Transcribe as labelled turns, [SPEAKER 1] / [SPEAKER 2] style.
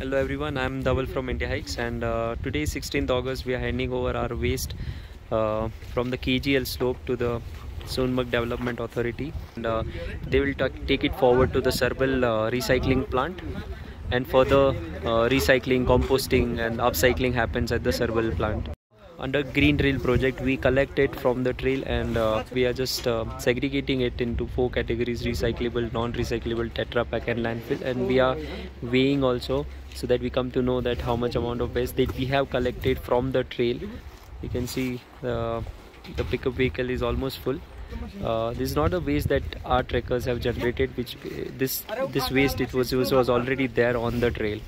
[SPEAKER 1] Hello everyone, I'm Dhaval from India Hikes and uh, today 16th August we are handing over our waste uh, from the KGL slope to the Sonmarg Development Authority. And uh, they will take it forward to the Serbal uh, recycling plant. And further uh, recycling, composting and upcycling happens at the Serbal plant under green trail project we collect it from the trail and uh, we are just uh, segregating it into four categories recyclable non-recyclable tetra pack and landfill. And we are weighing also so that we come to know that how much amount of waste that we have collected from the trail. You can see uh, the pickup vehicle is almost full. Uh, this is not a waste that our trekkers have generated which this this waste it was it was already there on the trail